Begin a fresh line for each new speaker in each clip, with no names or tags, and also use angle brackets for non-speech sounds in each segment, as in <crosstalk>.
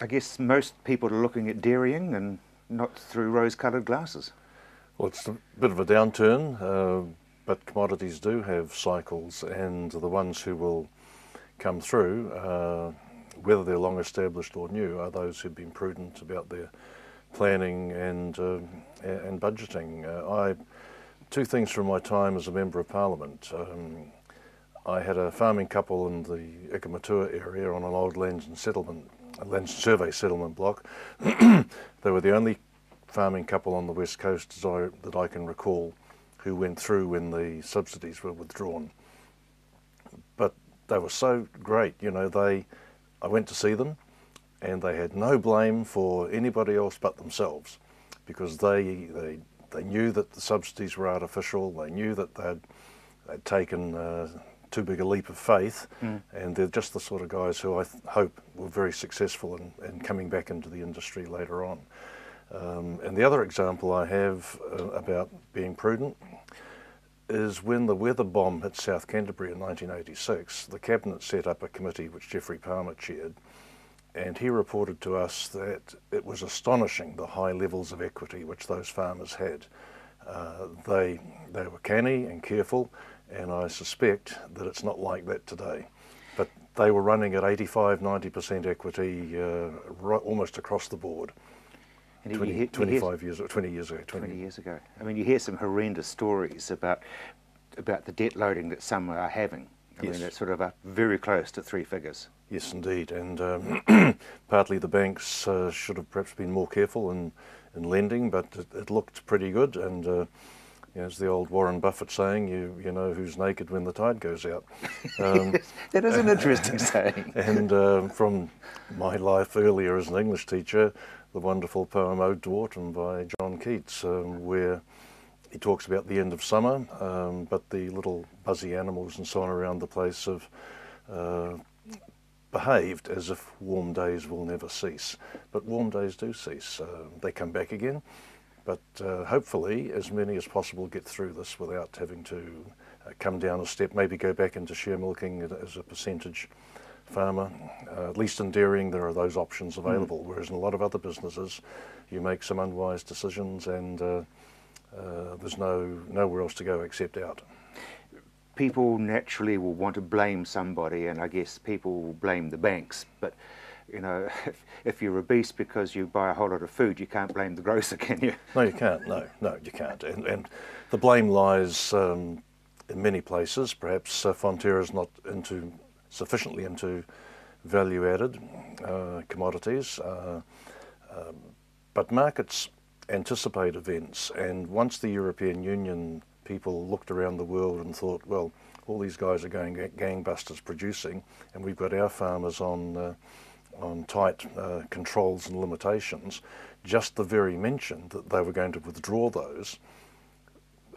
I guess most people are looking at dairying and not through rose-coloured glasses.
Well, it's a bit of a downturn, uh, but commodities do have cycles, and the ones who will come through, uh, whether they're long established or new, are those who've been prudent about their planning and uh, and budgeting. Uh, I two things from my time as a member of parliament. Um, I had a farming couple in the Ikamatua area on an old lands and settlement, land survey settlement block. <clears throat> they were the only farming couple on the west coast I, that I can recall who went through when the subsidies were withdrawn. But they were so great, you know. They, I went to see them, and they had no blame for anybody else but themselves, because they they they knew that the subsidies were artificial. They knew that they'd they'd taken uh, too big a leap of faith, mm. and they're just the sort of guys who I hope were very successful in, in coming back into the industry later on. Um, and the other example I have uh, about being prudent is when the weather bomb hit South Canterbury in 1986, the Cabinet set up a committee which Geoffrey Palmer chaired, and he reported to us that it was astonishing the high levels of equity which those farmers had. Uh, they, they were canny and careful, and I suspect that it's not like that today. But they were running at 85, 90% equity uh, right, almost across the board. And 20, hear, 25 hear, years, 20 years ago.
20. 20 years ago. I mean, you hear some horrendous stories about about the debt loading that some are having. I yes. mean, it's sort of up very close to three figures.
Yes, indeed. And um, <clears throat> partly the banks uh, should have perhaps been more careful in, in lending, but it, it looked pretty good. And uh, you know, as the old Warren Buffett saying, you, you know who's naked when the tide goes out. <laughs>
Um, that is an interesting <laughs> saying.
And uh, from my life earlier as an English teacher, the wonderful poem Ode to Autumn by John Keats, um, where he talks about the end of summer, um, but the little buzzy animals and so on around the place have uh, behaved as if warm days will never cease. But warm days do cease. Uh, they come back again. But uh, hopefully, as many as possible get through this without having to uh, come down a step, maybe go back into share milking as a percentage farmer. Uh, at least in dairying, there are those options hmm. available, mm. whereas in a lot of other businesses, you make some unwise decisions and uh, uh, there's no nowhere else to go except out.
People naturally will want to blame somebody, and I guess people will blame the banks. But you know, if, <laughs> if you're obese because you buy a whole lot of food, you can't blame the grocer, <laughs> can you?
No, you can't. No, no, you can't. And, and the blame lies um, in many places. Perhaps uh, is not into sufficiently into value-added uh, commodities, uh, um, but markets anticipate events. And once the European Union people looked around the world and thought, well, all these guys are going gangbusters producing, and we've got our farmers on uh, on tight uh, controls and limitations. Just the very mention that they were going to withdraw those,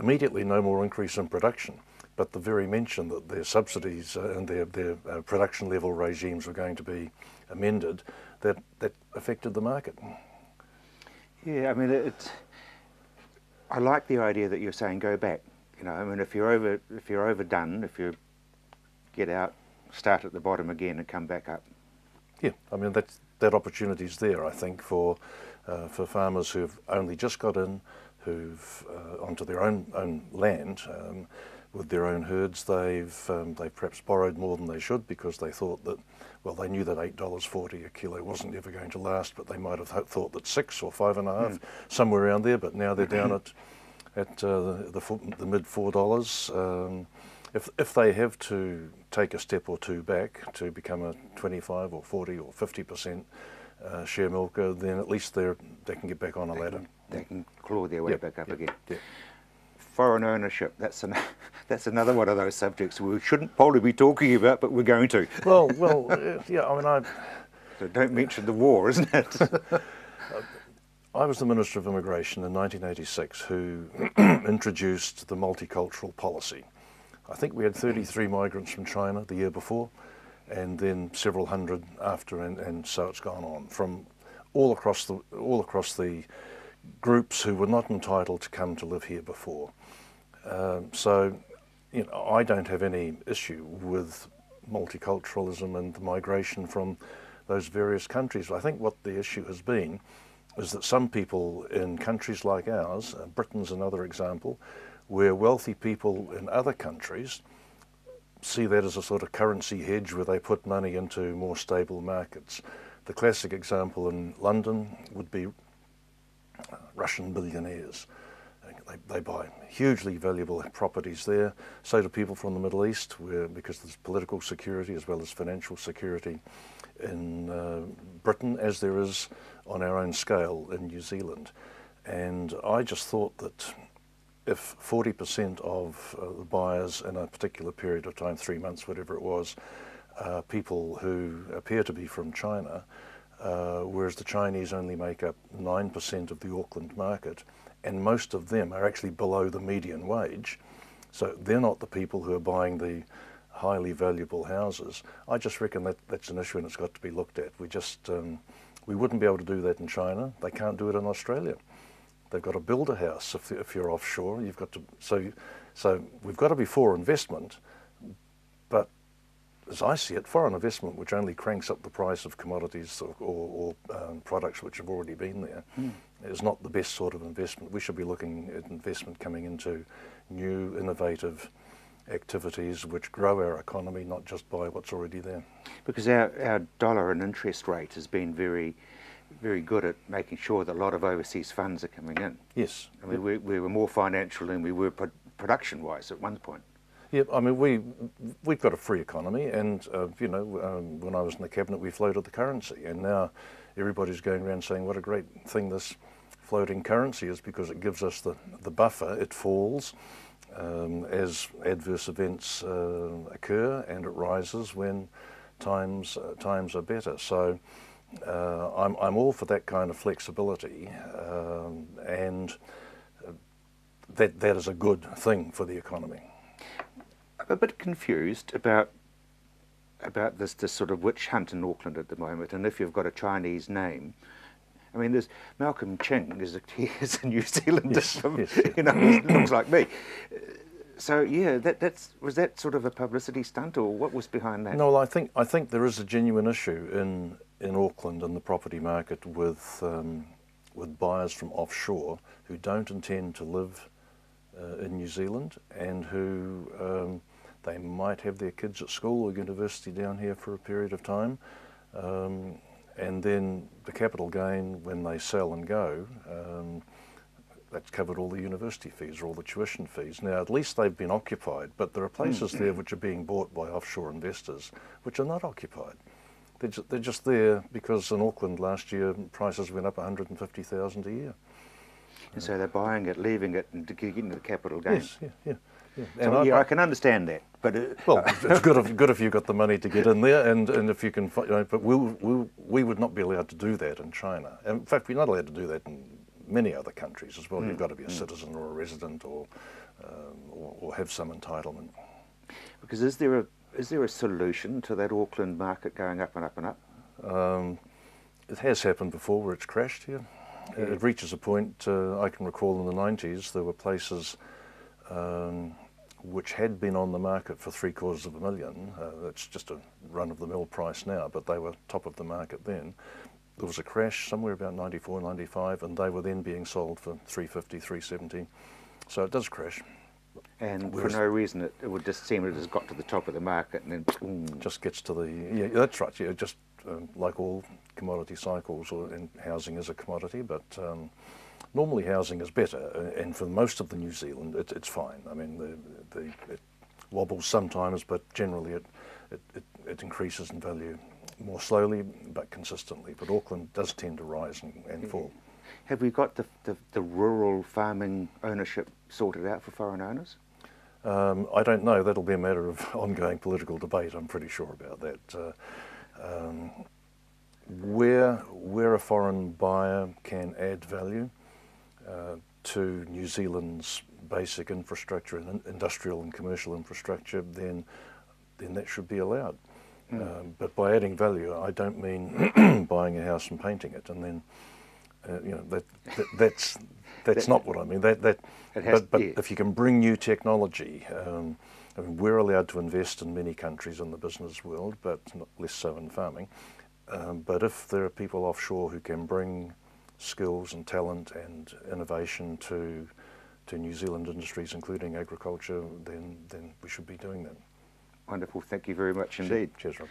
immediately no more increase in production but the very mention that their subsidies uh, and their, their uh, production level regimes were going to be amended, that, that affected the market.
Yeah, I mean, it, I like the idea that you're saying go back. You know, I mean, if you're over, if you're overdone, if you get out, start at the bottom again and come back up.
Yeah, I mean that that opportunity is there. I think for uh, for farmers who've only just got in, who've uh, onto their own own land. Um, with their own herds, they've um, they've perhaps borrowed more than they should because they thought that, well, they knew that eight dollars forty a kilo wasn't ever going to last, but they might have thought that six or five and a half, mm. somewhere around there. But now they're down <laughs> at at uh, the, the, the, mid four dollars. Um, if if they have to take a step or two back to become a twenty five or forty or fifty percent uh, share milker, then at least they they can get back on a ladder.
They can claw their way
yep,
back up
yep,
again.
Yep
foreign ownership. That's an, <laughs> that's another one of those subjects we shouldn't probably be talking about, but we're going to.
Well, well, <laughs> uh, yeah. I mean, I.
So don't mention the war, isn't it? <laughs>
I was the Minister of Immigration in 1986 who <clears throat> introduced the multicultural policy. I think we had 33 migrants from China the year before, and then several hundred after, and, and so it's gone on from all across the all across the groups who were not entitled to come to live here before. Um, so, you know, I don't have any issue with multiculturalism and the migration from those various countries. I think what the issue has been is that some people in countries like ours, uh, Britain's another example, where wealthy people in other countries see that as a sort of currency hedge where they put money into more stable markets. The classic example in London would be uh, Russian billionaires. They, they, buy hugely valuable properties there. So do people from the Middle East, where because there's political security as well as financial security in uh, Britain, as there is on our own scale in New Zealand. And I just thought that if 40% of uh, the buyers in a particular period of time, three months, whatever it was, uh, people who appear to be from China, uh, whereas the Chinese only make up 9% of the Auckland market, and most of them are actually below the median wage. So they're not the people who are buying the highly valuable houses. I just reckon that that's an issue and it's got to be looked at. We just um, we wouldn't be able to do that in China. They can't do it in Australia. They've got to build a house if, if you're offshore. You've got to so so we've got to be for investment, but as I see it, foreign investment, which only cranks up the price of commodities or, or, or um, products which have already been there, mm. is not the best sort of investment. We should be looking at investment coming into new, innovative activities which grow our economy, not just by what's already there.
Because our, our dollar and interest rate has been very, very good at making sure that a lot of overseas funds are coming in.
Yes.
I mean, yep. we, we were more financial than we were production-wise at one point.
Yeah, I mean, we, we've got a free economy, and, uh, you know, um, when I was in the cabinet, we floated the currency, and now everybody's going around saying what a great thing this floating currency is because it gives us the, the buffer, it falls um, as adverse events uh, occur, and it rises when times, uh, times are better. So uh, I'm, I'm all for that kind of flexibility, um, and uh, that, that is a good thing for the economy I'm
a bit confused about about this this sort of witch hunt in Auckland at the moment, and if you've got a Chinese name. I mean, there's Malcolm Ching is a, <laughs> he is a New Zealander yes, from, yes, yes. you know, he looks like me. So yeah, that that's was that sort of a publicity stunt, or what was behind that?
No, well, I think I think there is a genuine issue in in Auckland and the property market with um, with buyers from offshore who don't intend to live uh, in New Zealand and who um, they might have their kids at school or university down here for a period of time. Um, and then the capital gain when they sell and go, um, that's covered all the university fees or all the tuition fees. Now, at least they've been occupied, but there are places there which are being bought by offshore investors which are not occupied. They're, ju they're just there because in Auckland last year prices went up 150,000 a year.
And so they're buying it, leaving it, and getting the capital gain.
Yes, yeah, yeah.
Yeah, so, I, yeah, I can understand that. But uh,
well, <laughs> it's good if good if you've got the money to get in there, and, and if you can. You know, but we, we we would not be allowed to do that in China. In fact, we're not allowed to do that in many other countries as well. Mm. You've got to be a mm. citizen or a resident, or, um, or, or have some entitlement.
Because is there a is there a solution to that Auckland market going up and up and up? Um,
it has happened before where it's crashed here. Yeah. It reaches a point. Uh, I can recall in the 90s there were places. Um, which had been on the market for three quarters of a million. Uh, that's just a run of the mill price now, but they were top of the market then. There was a crash somewhere about 94, 95, and they were then being sold for 350, 370. So it does crash.
And Whereas for no reason, it, it, would just seem it has got to the top of the market and then boom.
Just gets to the, yeah, that's right, yeah, just um, like all commodity cycles, or, housing is a commodity, but um, normally housing is better, uh, and for most of the New Zealand, it, it's fine. I mean, the, the, it wobbles sometimes, but generally it, it, it, it, increases in value more slowly but consistently. But Auckland does tend to rise and, and fall.
Have we got the, the, the, rural farming ownership sorted out for foreign owners?
Um, I don't know. That'll be a matter of <laughs> ongoing political debate. I'm pretty sure about that. Uh, um, where where a foreign buyer can add value, uh, to New Zealand's basic infrastructure and industrial and commercial infrastructure, then then that should be allowed. Mm. Um, but by adding value, I don't mean <clears throat> buying a house and painting it, and then uh, you know, that, that that's that's that, not what I mean. That that. Has, but but yeah. if you can bring new technology. Um, I mean, we're allowed to invest in many countries in the business world, but not less so in farming. Um, but if there are people offshore who can bring skills and talent and innovation to to New Zealand industries, including agriculture, then then we should be doing that.
Wonderful. Thank you very much indeed.
Cheers, Rob.